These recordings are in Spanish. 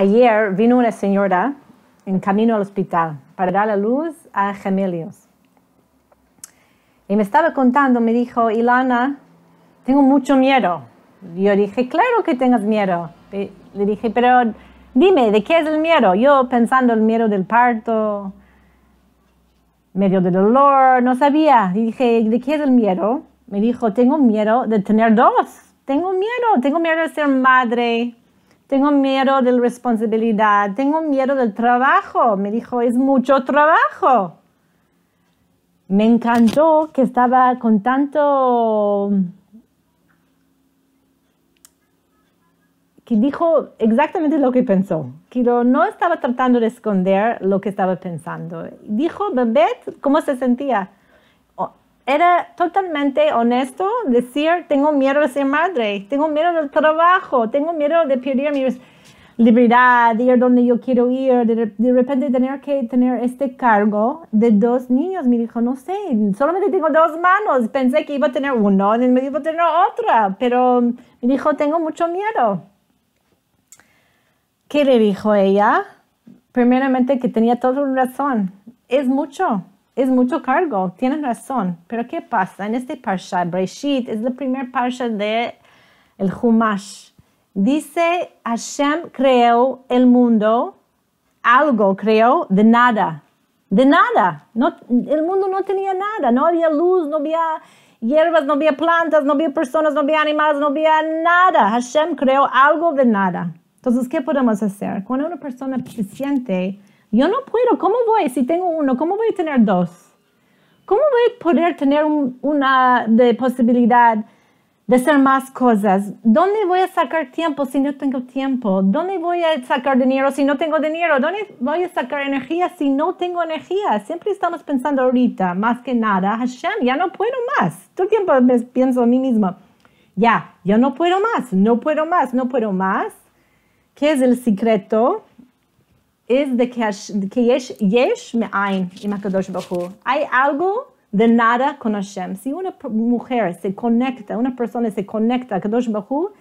Ayer vino una señora en camino al hospital para dar la luz a gemelos. Y me estaba contando, me dijo, Ilana, tengo mucho miedo. Yo dije, claro que tengas miedo. Le dije, pero dime, ¿de qué es el miedo? Yo pensando el miedo del parto, medio de dolor, no sabía. dije, ¿de qué es el miedo? Me dijo, tengo miedo de tener dos. Tengo miedo, tengo miedo de ser madre, tengo miedo de la responsabilidad, tengo miedo del trabajo. Me dijo, es mucho trabajo. Me encantó que estaba con tanto que dijo exactamente lo que pensó, que no estaba tratando de esconder lo que estaba pensando. Dijo, Babette, cómo se sentía. Era totalmente honesto decir, tengo miedo de ser madre, tengo miedo del trabajo, tengo miedo de perder mi libertad, de ir donde yo quiero ir, de, repente tener que tener este cargo de dos niños. Me dijo, no sé, solamente tengo dos manos, pensé que iba a tener uno, y me iba a tener otra, pero me dijo, tengo mucho miedo. ¿Qué le dijo ella? Primeramente que tenía toda razón. Es mucho, es mucho cargo, tienes razón. Pero ¿qué pasa? En este parsha, Breshit, es la primer parsha de el Humash. Dice, Hashem creó el mundo, algo creó de nada, de nada. El mundo no tenía nada, no había luz, no había hierbas, no había plantas, no había personas, no había animales, no había nada. Hashem creó algo de nada. Entonces, ¿qué podemos hacer? Cuando una persona se siente, yo no puedo, ¿cómo voy? Si tengo uno, ¿cómo voy a tener dos? ¿Cómo voy a poder tener una de posibilidad de hacer más cosas? ¿Dónde voy a sacar tiempo si no tengo tiempo? ¿Dónde voy a sacar dinero si no tengo dinero? ¿Dónde voy a sacar energía si no tengo energía? Siempre estamos pensando ahorita, más que nada, Hashem, ya no puedo más. Todo el tiempo pienso a mí mismo, ya, ya no puedo más, no puedo más, no puedo más ¿Qué es el secreto? Es de que, que yesh, yesh me'ain Hay algo de nada con Hashem. Si una mujer se conecta, una persona se conecta a Kadosh Baruch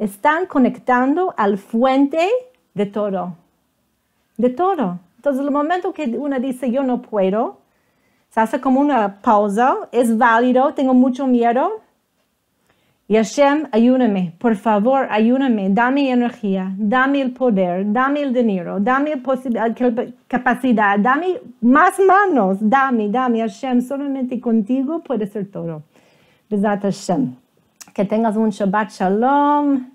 están conectando al fuente de todo. De todo. Entonces, el momento que uno dice yo no puedo, se hace como una pausa, es válido, tengo mucho miedo, y Hashem, ayúdame, por favor, ayúdame, dame energía, dame el poder, dame el dinero, dame la capacidad, dame más manos, dame, dame, Hashem, solamente contigo puede ser todo. Besat Hashem. Que tengas un Shabbat Shalom.